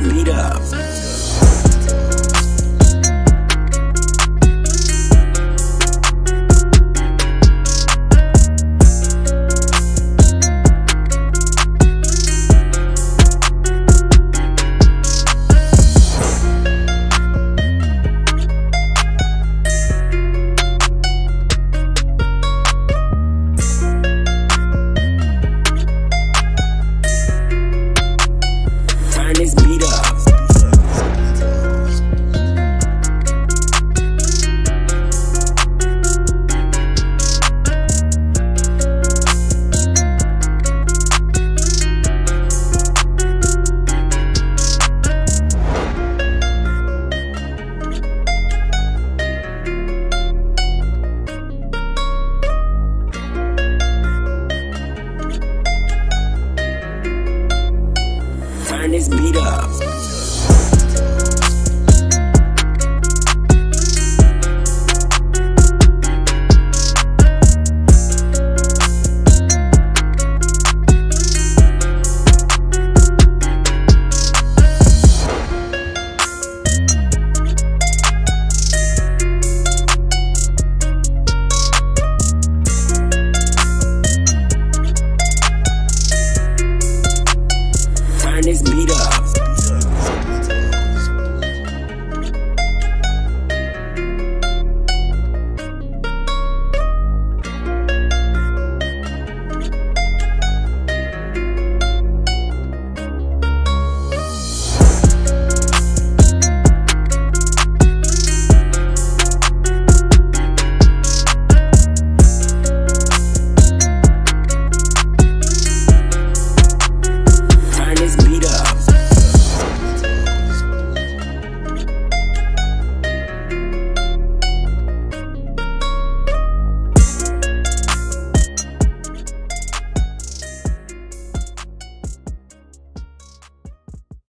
beat up. turn this beat up. up.